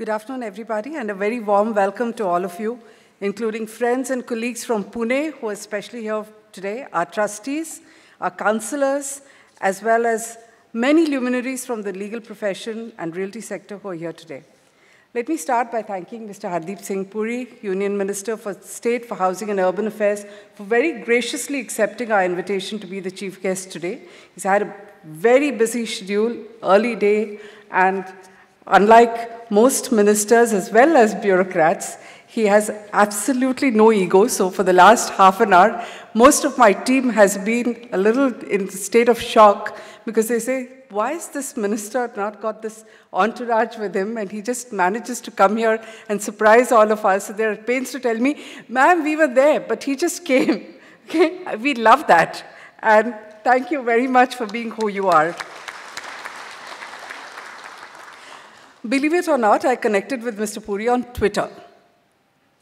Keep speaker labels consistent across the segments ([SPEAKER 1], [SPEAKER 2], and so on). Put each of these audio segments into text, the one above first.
[SPEAKER 1] Good afternoon, everybody, and a very warm welcome to all of you, including friends and colleagues from Pune who are especially here today, our trustees, our councillors, as well as many luminaries from the legal profession and realty sector who are here today. Let me start by thanking Mr. Hardeep Singh Puri, Union Minister for State for Housing and Urban Affairs, for very graciously accepting our invitation to be the chief guest today. He's had a very busy schedule, early day, and unlike most ministers as well as bureaucrats, he has absolutely no ego. So for the last half an hour, most of my team has been a little in state of shock because they say, why is this minister not got this entourage with him and he just manages to come here and surprise all of us? So they're pains to tell me, ma'am, we were there, but he just came. Okay? We love that. And thank you very much for being who you are. Believe it or not, I connected with Mr. Puri on Twitter.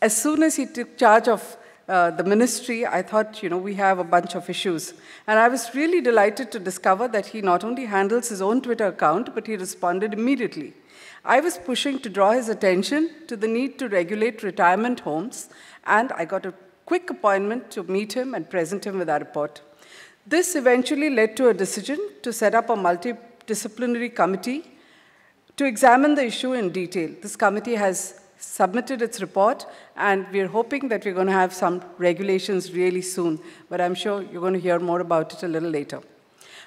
[SPEAKER 1] As soon as he took charge of uh, the ministry, I thought, you know, we have a bunch of issues. And I was really delighted to discover that he not only handles his own Twitter account, but he responded immediately. I was pushing to draw his attention to the need to regulate retirement homes, and I got a quick appointment to meet him and present him with our report. This eventually led to a decision to set up a multidisciplinary committee to examine the issue in detail. This committee has submitted its report, and we're hoping that we're going to have some regulations really soon, but I'm sure you're going to hear more about it a little later.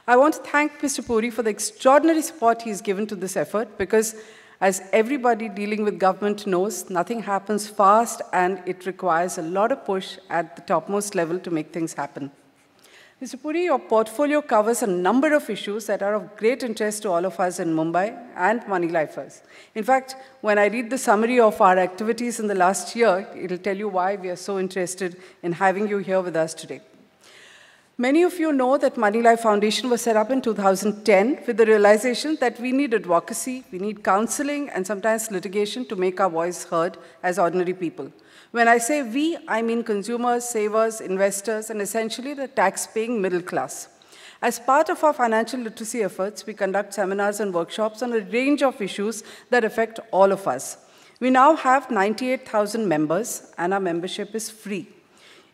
[SPEAKER 1] I want to thank Mr. Puri for the extraordinary support he's given to this effort because as everybody dealing with government knows, nothing happens fast and it requires a lot of push at the topmost level to make things happen. Mr. Puri, your portfolio covers a number of issues that are of great interest to all of us in Mumbai and money lifers. In fact, when I read the summary of our activities in the last year, it'll tell you why we are so interested in having you here with us today. Many of you know that Money Life Foundation was set up in 2010 with the realization that we need advocacy, we need counseling, and sometimes litigation to make our voice heard as ordinary people. When I say we, I mean consumers, savers, investors, and essentially the tax-paying middle class. As part of our financial literacy efforts, we conduct seminars and workshops on a range of issues that affect all of us. We now have 98,000 members, and our membership is free.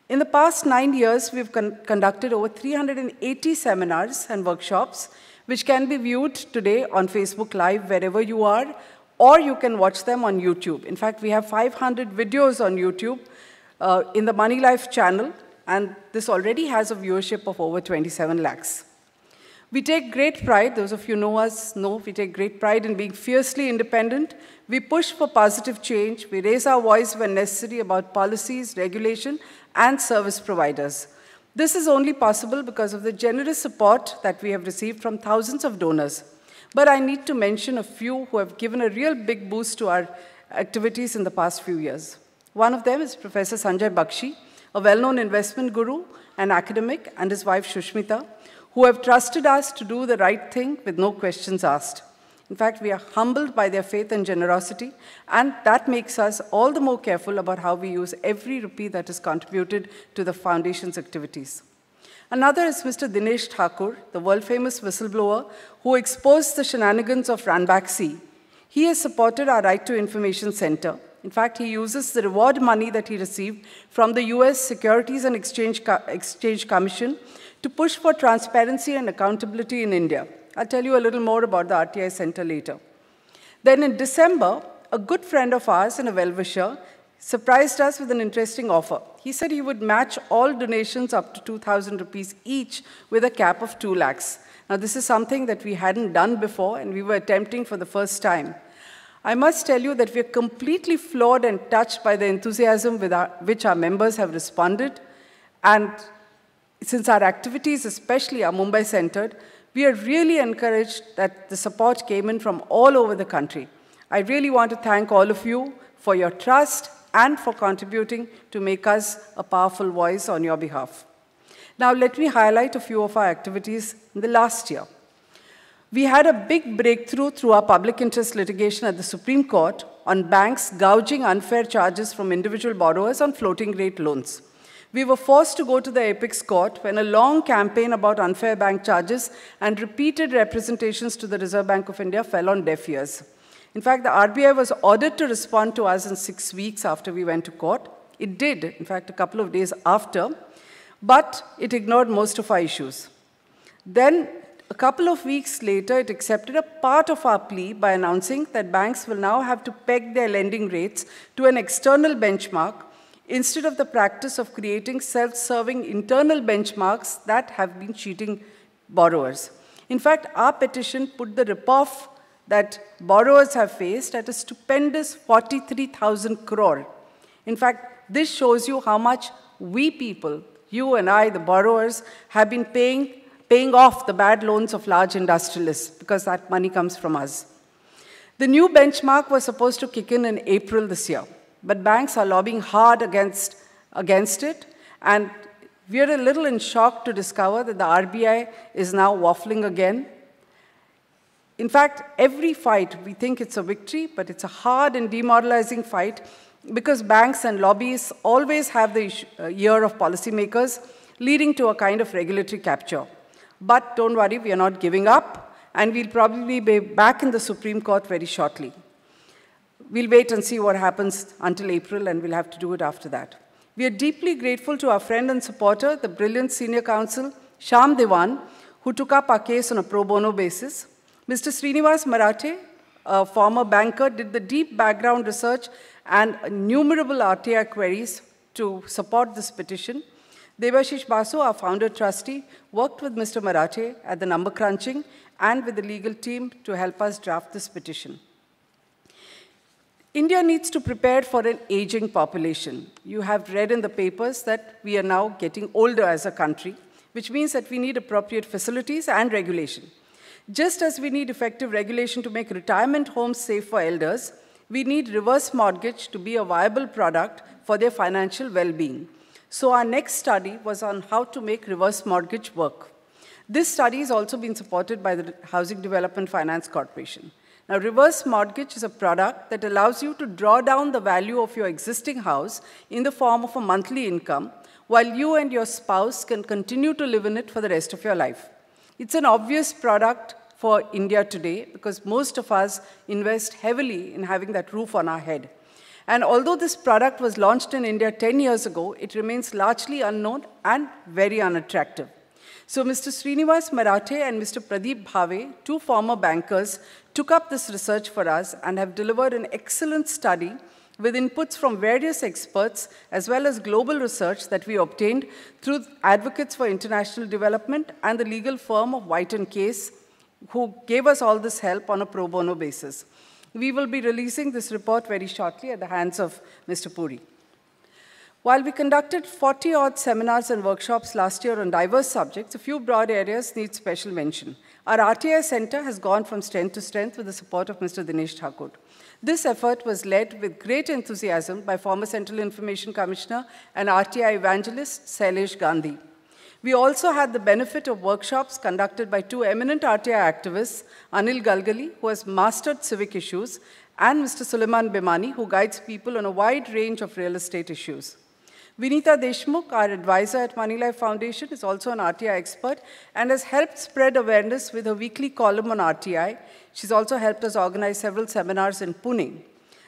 [SPEAKER 1] In the past nine years, we've con conducted over 380 seminars and workshops, which can be viewed today on Facebook Live wherever you are, or you can watch them on YouTube. In fact, we have 500 videos on YouTube uh, in the Money Life channel, and this already has a viewership of over 27 lakhs. We take great pride, those of you know us know, we take great pride in being fiercely independent. We push for positive change. We raise our voice when necessary about policies, regulation, and service providers. This is only possible because of the generous support that we have received from thousands of donors. But I need to mention a few who have given a real big boost to our activities in the past few years. One of them is Professor Sanjay Bakshi, a well-known investment guru and academic, and his wife Shushmita, who have trusted us to do the right thing with no questions asked. In fact, we are humbled by their faith and generosity, and that makes us all the more careful about how we use every rupee that is contributed to the foundation's activities. Another is Mr. Dinesh Thakur, the world-famous whistleblower who exposed the shenanigans of Ranbaxy. He has supported our Right to Information Center. In fact, he uses the reward money that he received from the US Securities and Exchange, Co Exchange Commission to push for transparency and accountability in India. I'll tell you a little more about the RTI Center later. Then in December, a good friend of ours and a well-wisher surprised us with an interesting offer. He said he would match all donations up to 2,000 rupees each with a cap of 2 lakhs. Now, this is something that we hadn't done before and we were attempting for the first time. I must tell you that we are completely floored and touched by the enthusiasm with our, which our members have responded. And since our activities, especially are Mumbai centered, we are really encouraged that the support came in from all over the country. I really want to thank all of you for your trust and for contributing to make us a powerful voice on your behalf. Now, let me highlight a few of our activities in the last year. We had a big breakthrough through our public interest litigation at the Supreme Court on banks gouging unfair charges from individual borrowers on floating rate loans. We were forced to go to the apex court when a long campaign about unfair bank charges and repeated representations to the Reserve Bank of India fell on deaf ears. In fact, the RBI was ordered to respond to us in six weeks after we went to court. It did, in fact, a couple of days after, but it ignored most of our issues. Then, a couple of weeks later, it accepted a part of our plea by announcing that banks will now have to peg their lending rates to an external benchmark instead of the practice of creating self serving internal benchmarks that have been cheating borrowers. In fact, our petition put the ripoff that borrowers have faced at a stupendous 43,000 crore. In fact, this shows you how much we people, you and I, the borrowers, have been paying, paying off the bad loans of large industrialists because that money comes from us. The new benchmark was supposed to kick in in April this year, but banks are lobbying hard against, against it, and we are a little in shock to discover that the RBI is now waffling again. In fact, every fight, we think it's a victory, but it's a hard and demoralizing fight because banks and lobbyists always have the uh, ear of policymakers, leading to a kind of regulatory capture. But don't worry, we are not giving up, and we'll probably be back in the Supreme Court very shortly. We'll wait and see what happens until April, and we'll have to do it after that. We are deeply grateful to our friend and supporter, the brilliant senior counsel, Shyam Divan, who took up our case on a pro bono basis. Mr. Srinivas Marathe, a former banker, did the deep background research and innumerable RTI queries to support this petition. Debashis Basu, our founder trustee, worked with Mr. Marathe at the number crunching and with the legal team to help us draft this petition. India needs to prepare for an aging population. You have read in the papers that we are now getting older as a country, which means that we need appropriate facilities and regulation. Just as we need effective regulation to make retirement homes safe for elders, we need reverse mortgage to be a viable product for their financial well being. So, our next study was on how to make reverse mortgage work. This study has also been supported by the Housing Development Finance Corporation. Now, reverse mortgage is a product that allows you to draw down the value of your existing house in the form of a monthly income, while you and your spouse can continue to live in it for the rest of your life. It's an obvious product for India today because most of us invest heavily in having that roof on our head. And although this product was launched in India 10 years ago, it remains largely unknown and very unattractive. So Mr. Srinivas Marathe and Mr. Pradeep Bhave, two former bankers, took up this research for us and have delivered an excellent study with inputs from various experts as well as global research that we obtained through Advocates for International Development and the legal firm of White and Case who gave us all this help on a pro bono basis. We will be releasing this report very shortly at the hands of Mr. Puri. While we conducted 40 odd seminars and workshops last year on diverse subjects, a few broad areas need special mention. Our RTI Center has gone from strength to strength with the support of Mr. Dinesh Thakur. This effort was led with great enthusiasm by former Central Information Commissioner and RTI evangelist Shailesh Gandhi. We also had the benefit of workshops conducted by two eminent RTI activists, Anil Galgali, who has mastered civic issues, and Mr. Suleiman Bimani, who guides people on a wide range of real estate issues. Vinita Deshmukh, our advisor at Money Life Foundation, is also an RTI expert and has helped spread awareness with her weekly column on RTI. She's also helped us organize several seminars in Pune.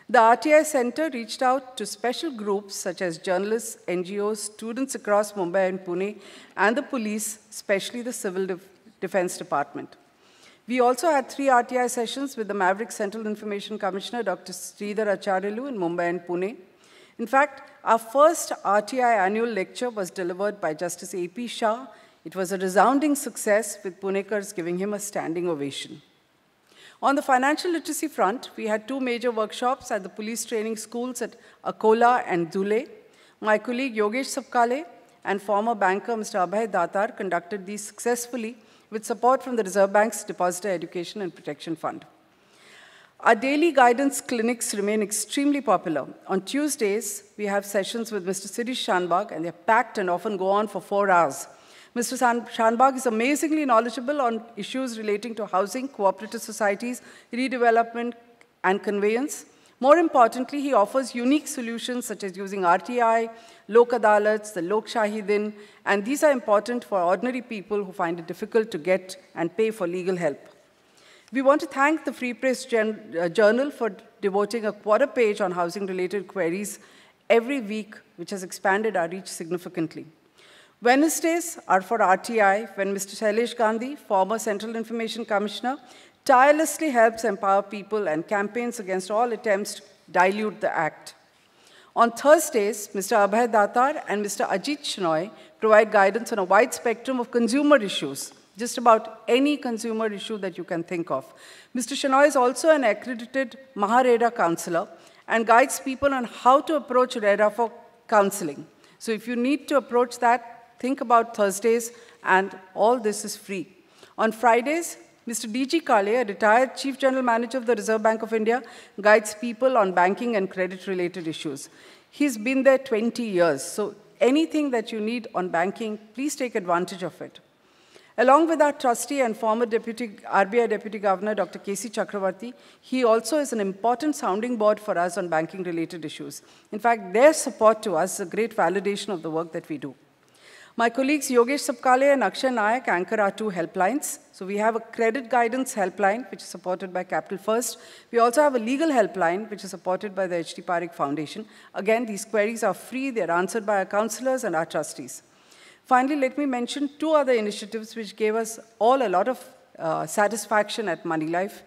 [SPEAKER 1] The RTI Center reached out to special groups such as journalists, NGOs, students across Mumbai and Pune, and the police, especially the Civil De Defense Department. We also had three RTI sessions with the Maverick Central Information Commissioner, Dr. Sridhar Acharyulu, in Mumbai and Pune. In fact, our first RTI annual lecture was delivered by Justice A.P. Shah. It was a resounding success, with Punekars giving him a standing ovation. On the financial literacy front, we had two major workshops at the police training schools at Akola and Dhule. My colleague Yogesh Sapkale and former banker Mr. Abhay Datar conducted these successfully with support from the Reserve Bank's Depositor Education and Protection Fund. Our daily guidance clinics remain extremely popular. On Tuesdays, we have sessions with Mr. Sirish Shanbag, and they're packed and often go on for four hours. Mr. Shanbag is amazingly knowledgeable on issues relating to housing, cooperative societies, redevelopment, and conveyance. More importantly, he offers unique solutions such as using RTI, Lok Adalats, the Lokshahi Din, and these are important for ordinary people who find it difficult to get and pay for legal help. We want to thank the Free Press uh, Journal for devoting a quarter page on housing-related queries every week, which has expanded our reach significantly. Wednesdays are for RTI, when Mr. Shailesh Gandhi, former Central Information Commissioner, tirelessly helps empower people and campaigns against all attempts to dilute the act. On Thursdays, Mr. Abhay Datar and Mr. Ajit Shenoy provide guidance on a wide spectrum of consumer issues, just about any consumer issue that you can think of. Mr. Shenoy is also an accredited MahaRERA counselor and guides people on how to approach RERA for counseling. So if you need to approach that, think about Thursdays, and all this is free. On Fridays, Mr. D.G. Kale, a retired Chief General Manager of the Reserve Bank of India, guides people on banking and credit-related issues. He's been there 20 years, so anything that you need on banking, please take advantage of it. Along with our trustee and former deputy, RBI Deputy Governor, Dr. K.C. Chakravarti, he also is an important sounding board for us on banking-related issues. In fact, their support to us is a great validation of the work that we do. My colleagues Yogesh Sapkale and Akshay Nayak anchor our two helplines. So we have a credit guidance helpline, which is supported by Capital First. We also have a legal helpline, which is supported by the H.T. Parekh Foundation. Again, these queries are free. They're answered by our counselors and our trustees. Finally, let me mention two other initiatives which gave us all a lot of uh, satisfaction at MoneyLife.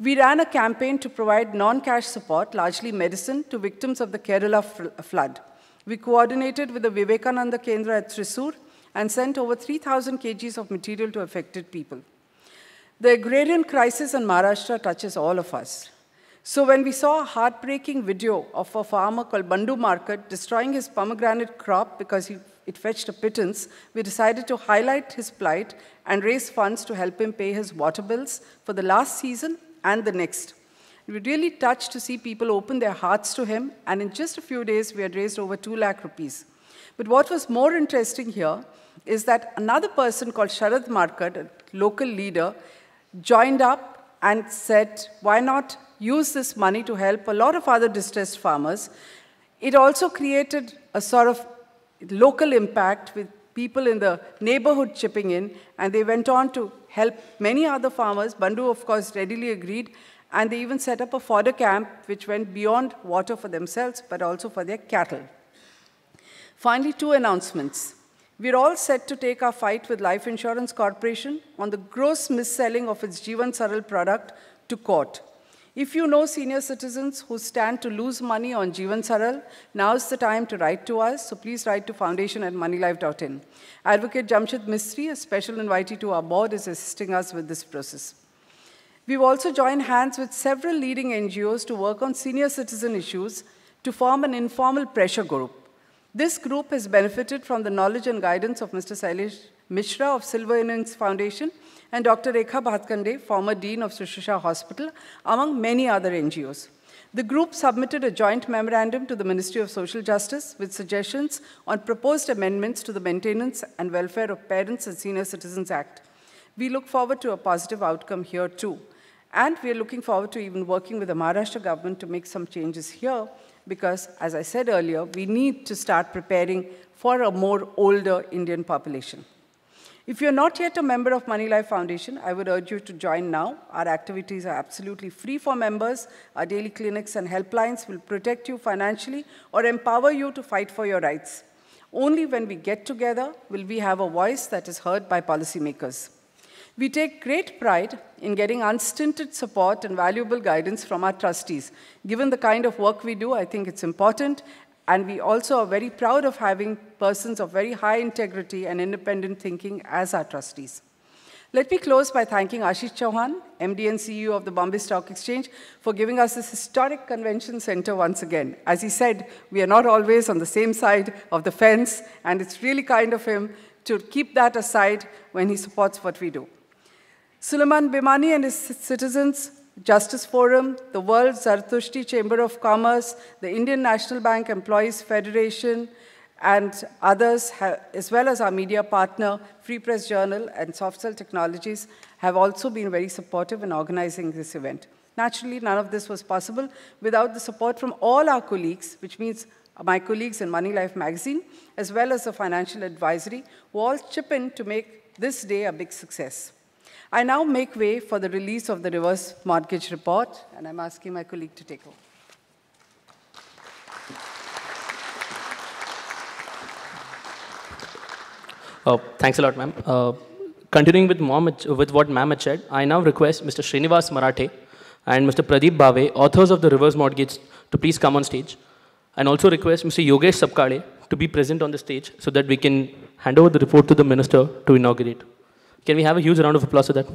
[SPEAKER 1] We ran a campaign to provide non-cash support, largely medicine, to victims of the Kerala flood. We coordinated with the Vivekananda Kendra at Thrissur and sent over 3,000 kgs of material to affected people. The agrarian crisis in Maharashtra touches all of us. So when we saw a heartbreaking video of a farmer called Bandu Market destroying his pomegranate crop because he it fetched a pittance, we decided to highlight his plight and raise funds to help him pay his water bills for the last season and the next. We were really touched to see people open their hearts to him, and in just a few days, we had raised over 2 lakh rupees. But what was more interesting here is that another person called Sharad Markat, a local leader, joined up and said, why not use this money to help a lot of other distressed farmers? It also created a sort of local impact with people in the neighborhood chipping in, and they went on to help many other farmers. Bandu, of course, readily agreed, and they even set up a fodder camp which went beyond water for themselves, but also for their cattle. Finally, two announcements. We're all set to take our fight with Life Insurance Corporation on the gross mis-selling of its Jeevan Saral product to court. If you know senior citizens who stand to lose money on Jeevan Saral, now's the time to write to us, so please write to foundation at moneylife.in. Advocate Jamshid Mistry, a special invitee to our board, is assisting us with this process. We've also joined hands with several leading NGOs to work on senior citizen issues to form an informal pressure group. This group has benefited from the knowledge and guidance of Mr. Sailesh Mishra of Silver Innings Foundation and Dr. Rekha Bhatkande, former Dean of Shushruta Hospital, among many other NGOs. The group submitted a joint memorandum to the Ministry of Social Justice with suggestions on proposed amendments to the Maintenance and Welfare of Parents and Senior Citizens Act. We look forward to a positive outcome here too. And we are looking forward to even working with the Maharashtra government to make some changes here because, as I said earlier, we need to start preparing for a more older Indian population. If you're not yet a member of Money Life Foundation, I would urge you to join now. Our activities are absolutely free for members. Our daily clinics and helplines will protect you financially or empower you to fight for your rights. Only when we get together will we have a voice that is heard by policymakers. We take great pride in getting unstinted support and valuable guidance from our trustees. Given the kind of work we do, I think it's important and we also are very proud of having persons of very high integrity and independent thinking as our trustees. Let me close by thanking Ashish Chauhan, MD and CEO of the Bombay Stock Exchange, for giving us this historic convention center once again. As he said, we are not always on the same side of the fence, and it's really kind of him to keep that aside when he supports what we do. Suleiman Bimani and his citizens Justice Forum, the World Zartushti Chamber of Commerce, the Indian National Bank Employees Federation, and others, as well as our media partner, Free Press Journal and Softcell Technologies, have also been very supportive in organizing this event. Naturally, none of this was possible without the support from all our colleagues, which means my colleagues in Money Life magazine, as well as the financial advisory, who all chip in to make this day a big success. I now make way for the release of the reverse mortgage report, and I'm asking my colleague to take over.
[SPEAKER 2] Uh, thanks a lot, ma'am. Uh, continuing with, mom, with what ma'am had said, I now request Mr. Srinivas Marathe and Mr. Pradeep Bhave, authors of the reverse mortgage, to please come on stage. And also request Mr. Yogesh Sapkale to be present on the stage so that we can hand over the report to the minister to inaugurate. Can we have a huge round of applause for that?